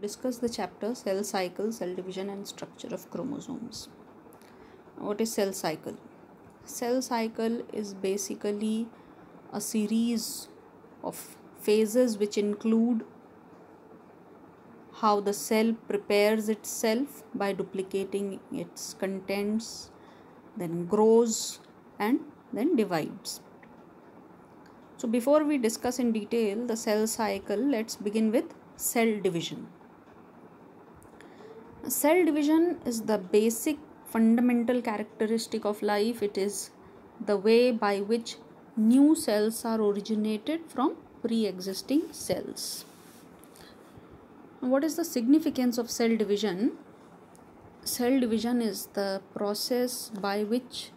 discuss the chapter cell cycle, cell division, and structure of chromosomes. What is cell cycle? Cell cycle is basically a series of phases which include how the cell prepares itself by duplicating its contents, then grows, and then divides. So, before we discuss in detail the cell cycle, let's begin with cell division. Cell division is the basic fundamental characteristic of life. It is the way by which new cells are originated from pre existing cells. What is the significance of cell division? Cell division is the process by which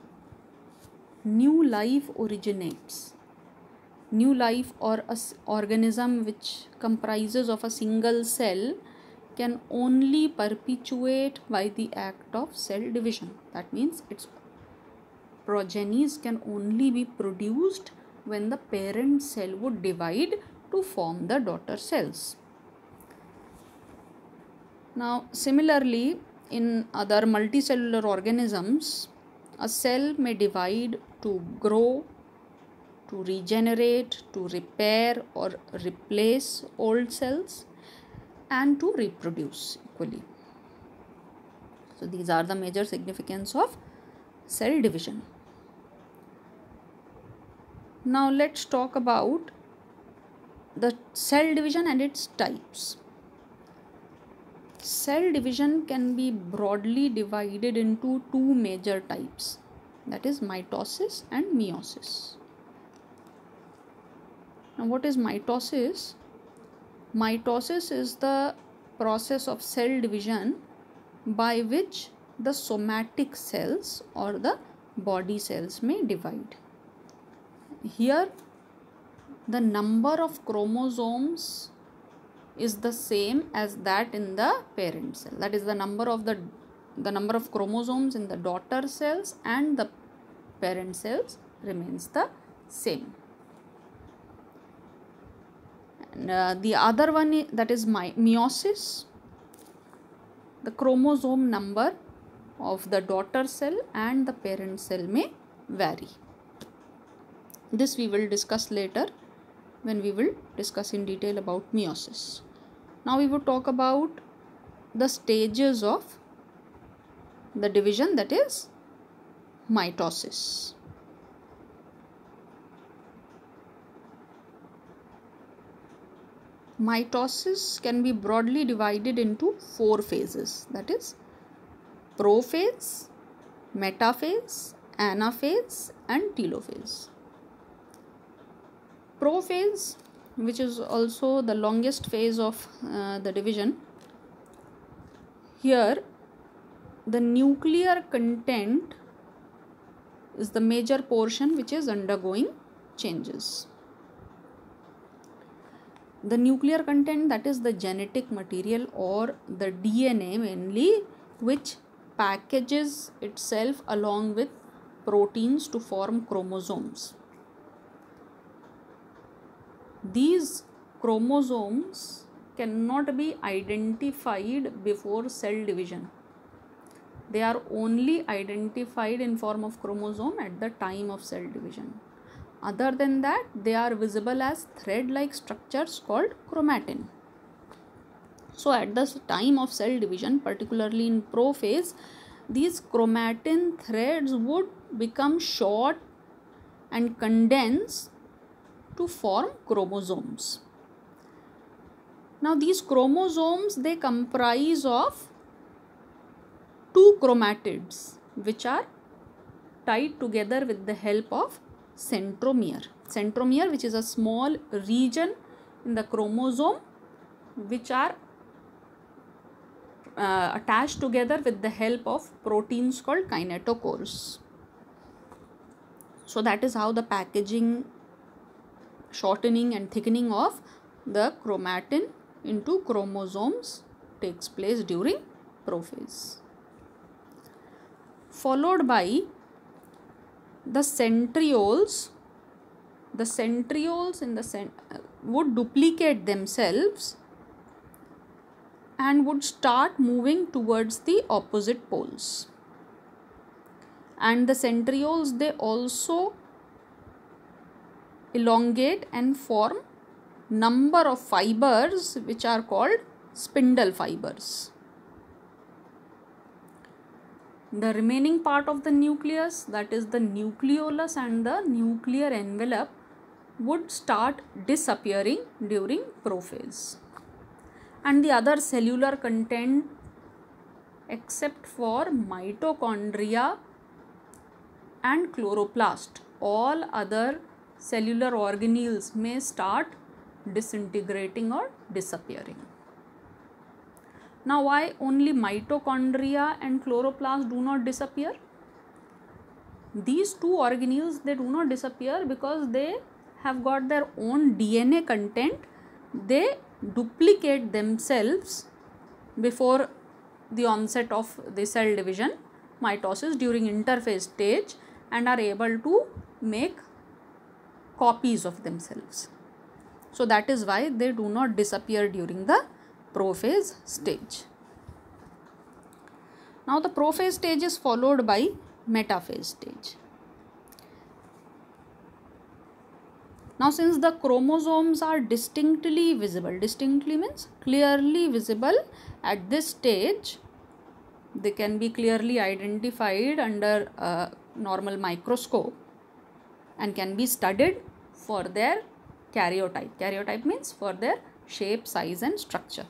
new life originates new life or a organism which comprises of a single cell can only perpetuate by the act of cell division that means its progenies can only be produced when the parent cell would divide to form the daughter cells. Now similarly in other multicellular organisms a cell may divide to grow to regenerate, to repair or replace old cells, and to reproduce equally. So, these are the major significance of cell division. Now, let's talk about the cell division and its types. Cell division can be broadly divided into two major types that is mitosis and meiosis. Now, what is mitosis? Mitosis is the process of cell division by which the somatic cells or the body cells may divide. Here, the number of chromosomes is the same as that in the parent cell. That is the number of the the number of chromosomes in the daughter cells and the parent cells remains the same uh, the other one that is my, meiosis the chromosome number of the daughter cell and the parent cell may vary. This we will discuss later when we will discuss in detail about meiosis. Now we will talk about the stages of the division that is mitosis mitosis can be broadly divided into four phases. That is prophase metaphase anaphase and telophase. Prophase which is also the longest phase of uh, the division here the nuclear content is the major portion which is undergoing changes the nuclear content that is the genetic material or the DNA mainly which packages itself along with proteins to form chromosomes. These chromosomes cannot be identified before cell division. They are only identified in form of chromosome at the time of cell division. Other than that, they are visible as thread-like structures called chromatin. So at the time of cell division, particularly in prophase, these chromatin threads would become short and condense to form chromosomes. Now these chromosomes they comprise of two chromatids which are tied together with the help of centromere. Centromere which is a small region in the chromosome which are uh, attached together with the help of proteins called kinetochores. So that is how the packaging, shortening and thickening of the chromatin into chromosomes takes place during prophase. Followed by the centrioles the centrioles in the cent- would duplicate themselves and would start moving towards the opposite poles. And the centrioles they also elongate and form number of fibers which are called spindle fibers the remaining part of the nucleus that is the nucleolus and the nuclear envelope would start disappearing during prophase. And the other cellular content except for mitochondria and chloroplast all other cellular organelles may start disintegrating or disappearing now why only mitochondria and chloroplast do not disappear? These two organelles they do not disappear because they have got their own DNA content. They duplicate themselves before the onset of the cell division mitosis during interphase stage and are able to make copies of themselves. So that is why they do not disappear during the prophase stage. Now the prophase stage is followed by metaphase stage. Now since the chromosomes are distinctly visible, distinctly means clearly visible at this stage, they can be clearly identified under a normal microscope and can be studied for their karyotype. Karyotype means for their shape, size and structure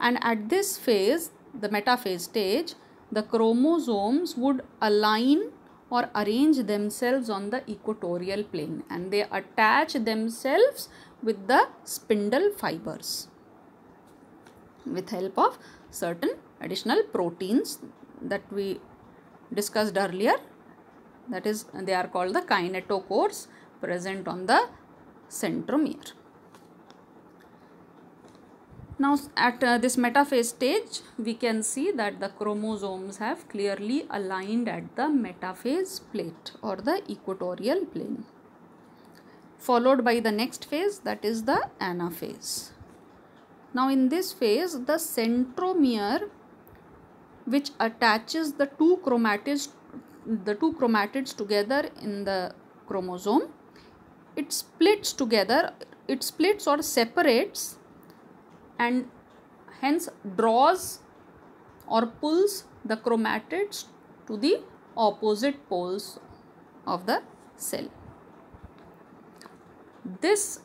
and at this phase the metaphase stage the chromosomes would align or arrange themselves on the equatorial plane and they attach themselves with the spindle fibers with help of certain additional proteins that we discussed earlier. That is they are called the kinetochores present on the centromere now at uh, this metaphase stage, we can see that the chromosomes have clearly aligned at the metaphase plate or the equatorial plane. Followed by the next phase that is the anaphase. Now in this phase, the centromere which attaches the two chromatids the two chromatids together in the chromosome it splits together it splits or separates and hence draws or pulls the chromatids to the opposite poles of the cell. This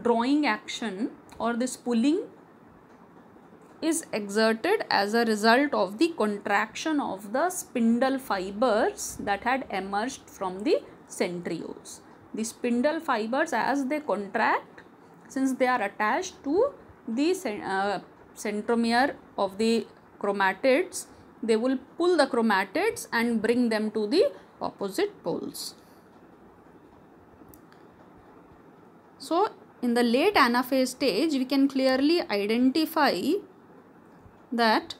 drawing action or this pulling is exerted as a result of the contraction of the spindle fibers that had emerged from the centrioles. The spindle fibers as they contract since they are attached to the uh, centromere of the chromatids they will pull the chromatids and bring them to the opposite poles. So, in the late anaphase stage, we can clearly identify that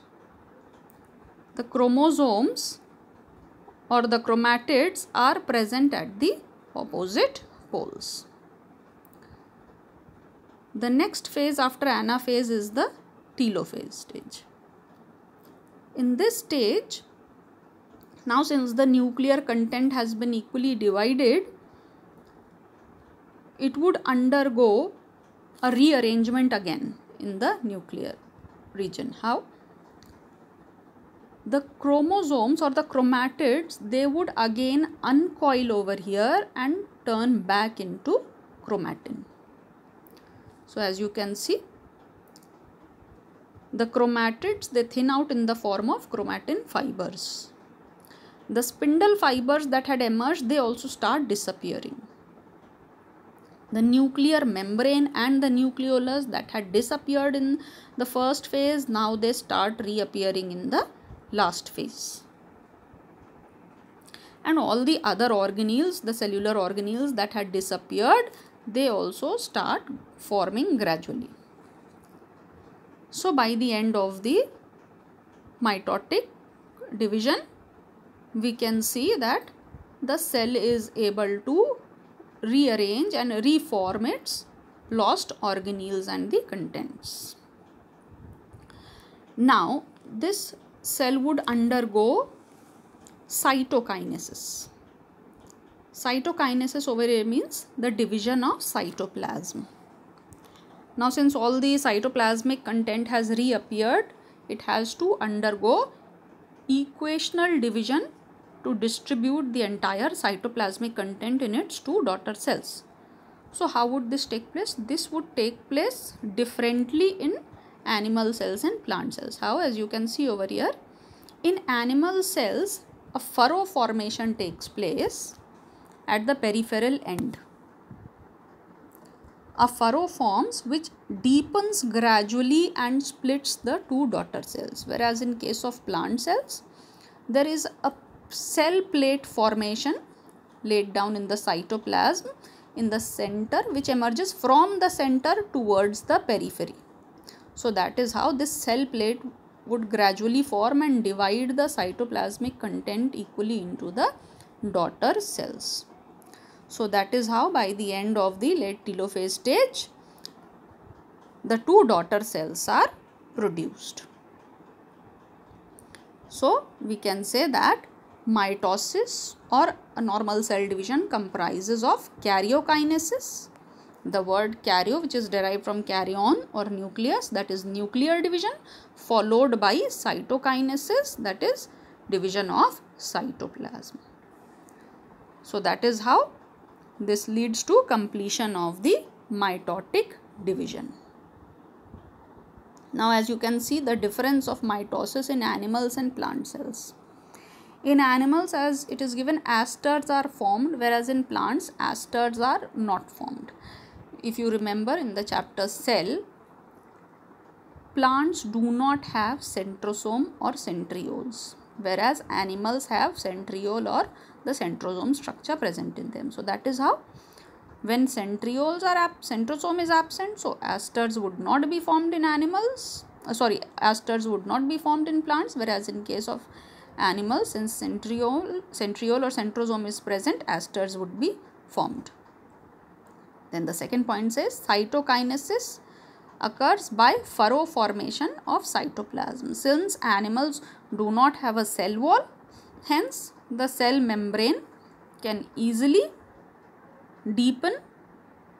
the chromosomes or the chromatids are present at the opposite poles. The next phase after anaphase is the telophase stage. In this stage, now since the nuclear content has been equally divided, it would undergo a rearrangement again in the nuclear region. How? The chromosomes or the chromatids, they would again uncoil over here and turn back into chromatin. So as you can see, the chromatids they thin out in the form of chromatin fibers. The spindle fibers that had emerged they also start disappearing. The nuclear membrane and the nucleolus that had disappeared in the first phase now they start reappearing in the last phase. And all the other organelles, the cellular organelles that had disappeared, they also start forming gradually. So by the end of the mitotic division, we can see that the cell is able to rearrange and reform its lost organelles and the contents. now this cell would undergo cytokinesis cytokinesis over here means the division of cytoplasm now since all the cytoplasmic content has reappeared it has to undergo equational division to distribute the entire cytoplasmic content in its two daughter cells. So how would this take place? This would take place differently in animal cells and plant cells. How as you can see over here, in animal cells a furrow formation takes place at the peripheral end. A furrow forms which deepens gradually and splits the two daughter cells whereas in case of plant cells there is a cell plate formation laid down in the cytoplasm in the center which emerges from the center towards the periphery. So that is how this cell plate would gradually form and divide the cytoplasmic content equally into the daughter cells. So that is how by the end of the late telophase stage the two daughter cells are produced. So we can say that mitosis or a normal cell division comprises of karyokinesis the word karyo which is derived from karyon or nucleus that is nuclear division followed by cytokinesis that is division of cytoplasm so that is how this leads to completion of the mitotic division now as you can see the difference of mitosis in animals and plant cells in animals, as it is given, asters are formed, whereas in plants, asters are not formed. If you remember in the chapter cell, plants do not have centrosome or centrioles, whereas animals have centriole or the centrosome structure present in them. So that is how when centrioles are centrosome is absent, so asters would not be formed in animals. Uh, sorry, asters would not be formed in plants, whereas in case of animals since centriole, centriole or centrosome is present asters would be formed. Then the second point says cytokinesis occurs by furrow formation of cytoplasm. Since animals do not have a cell wall, hence the cell membrane can easily deepen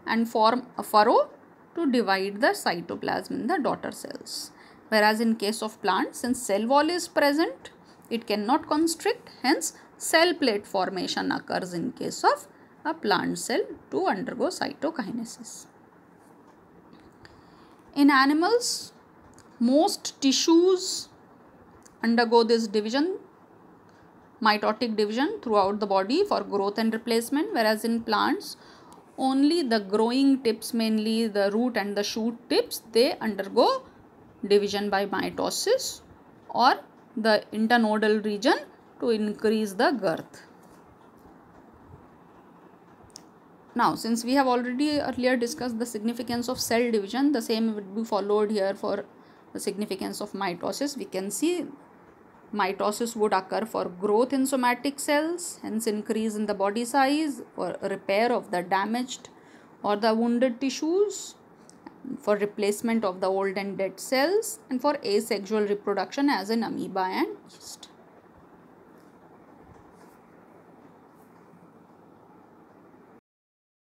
and form a furrow to divide the cytoplasm in the daughter cells. Whereas in case of plants, since cell wall is present, it cannot constrict, hence cell plate formation occurs in case of a plant cell to undergo cytokinesis. In animals, most tissues undergo this division, mitotic division throughout the body for growth and replacement, whereas in plants, only the growing tips, mainly the root and the shoot tips, they undergo division by mitosis or the internodal region to increase the girth. Now, since we have already earlier discussed the significance of cell division, the same would be followed here for the significance of mitosis. We can see mitosis would occur for growth in somatic cells, hence increase in the body size, for repair of the damaged or the wounded tissues, for replacement of the old and dead cells and for asexual reproduction as in amoeba and yeast.